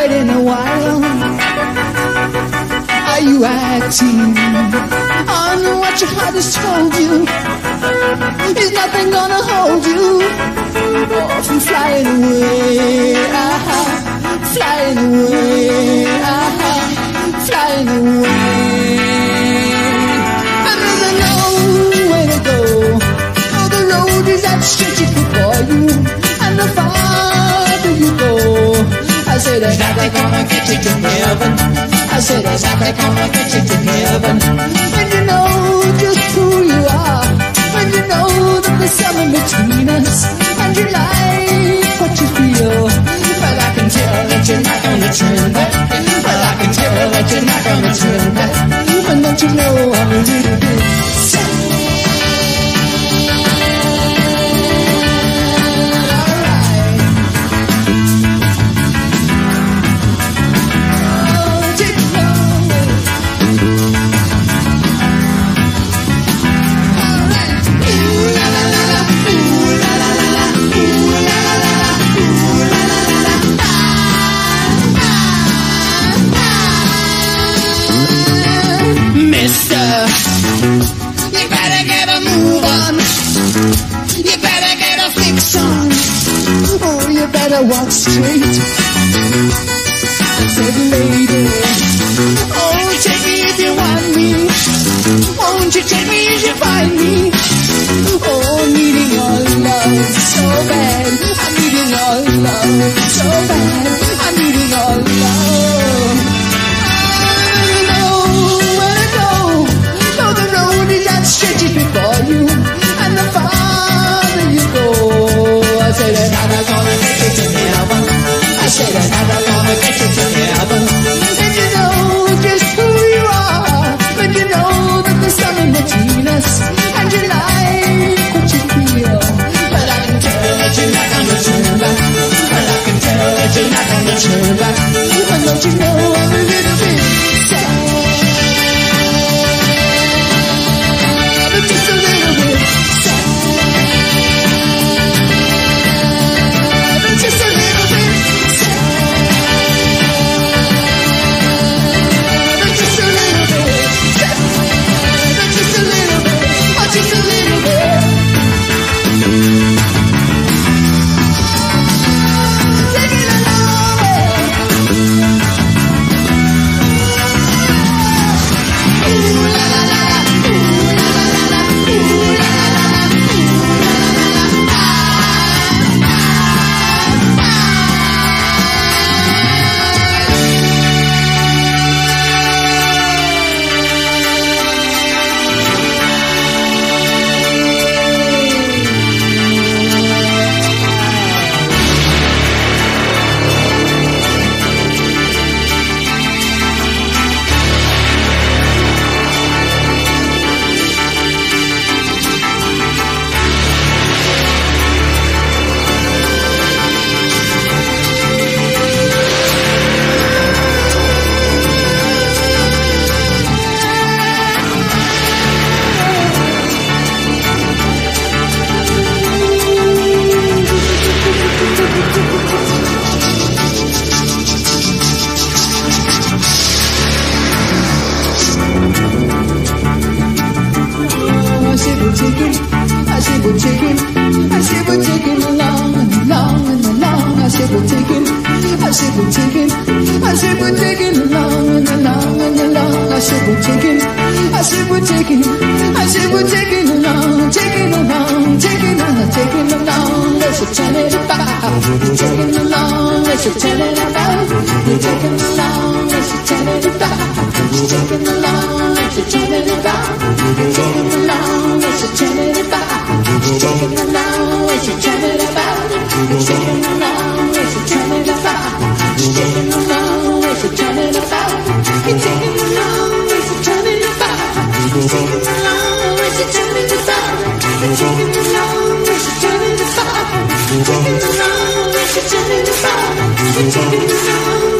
waiting a while? Are you acting on what your heart has told you? Is nothing gonna hold you oh, from flying away? Ah, flying away, ah, flying away. There's to go. The road is you, and the farther you go, I said there's nothing gonna get you to heaven. I said there's nothing gonna get you to heaven. Know just who you are, and you know that there's something between us, better walk straight. I said, lady, oh, take me if you want me. Won't you take me if you find me? Oh, needing your love so bad. I'm needing your love so bad. I'm needing your love. I know where to go. Though the road is outstretched before you, turn back. And don't you know we're taking, I said we're taking along and along and along. I said we're taking, I said we're taking, I said we're taking along and along and along. I said we're taking, I said we're taking, I said we're taking along, taking along, taking along, taking along. Let's turn it about, taking She's taking the long, she's turning it back. She's taking the long, she's turning it back. She's taking the long, she's turning it back. She's taking the long, she's turning it back. She's taking the long, she's turning it back. She's taking the long, she's turning it back. She's taking the long, she's turning it back. She's taking the long, she's turning it back. She's taking the long, she's turning it back. She's taking the long.